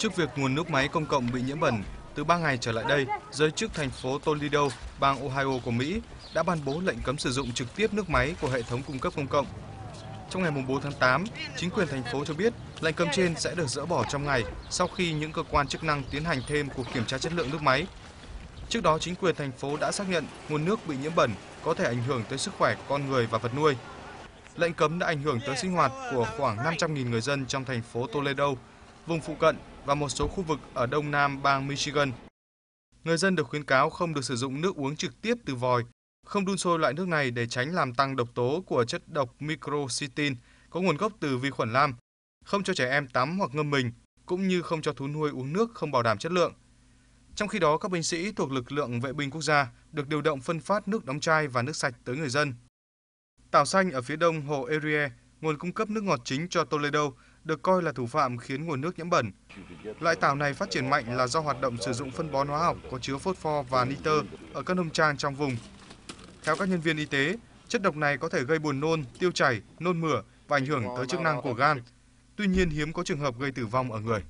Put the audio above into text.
Trước việc nguồn nước máy công cộng bị nhiễm bẩn, từ 3 ngày trở lại đây, giới chức thành phố Toledo, bang Ohio của Mỹ đã ban bố lệnh cấm sử dụng trực tiếp nước máy của hệ thống cung cấp công cộng. Trong ngày 4 tháng 8, chính quyền thành phố cho biết lệnh cấm trên sẽ được dỡ bỏ trong ngày sau khi những cơ quan chức năng tiến hành thêm cuộc kiểm tra chất lượng nước máy. Trước đó, chính quyền thành phố đã xác nhận nguồn nước bị nhiễm bẩn có thể ảnh hưởng tới sức khỏe con người và vật nuôi. Lệnh cấm đã ảnh hưởng tới sinh hoạt của khoảng 500.000 người dân trong thành phố Toledo, vùng phụ cận và một số khu vực ở đông nam bang Michigan. Người dân được khuyến cáo không được sử dụng nước uống trực tiếp từ vòi, không đun sôi loại nước này để tránh làm tăng độc tố của chất độc microcitin có nguồn gốc từ vi khuẩn lam, không cho trẻ em tắm hoặc ngâm mình, cũng như không cho thú nuôi uống nước không bảo đảm chất lượng. Trong khi đó, các binh sĩ thuộc lực lượng vệ binh quốc gia được điều động phân phát nước đóng chai và nước sạch tới người dân. Tảo xanh ở phía đông hồ Erie, nguồn cung cấp nước ngọt chính cho Toledo, được coi là thủ phạm khiến nguồn nước nhiễm bẩn. Loại tảo này phát triển mạnh là do hoạt động sử dụng phân bón hóa học có chứa phốt pho và nitơ ở các nông trang trong vùng. Theo các nhân viên y tế, chất độc này có thể gây buồn nôn, tiêu chảy, nôn mửa và ảnh hưởng tới chức năng của gan. Tuy nhiên hiếm có trường hợp gây tử vong ở người.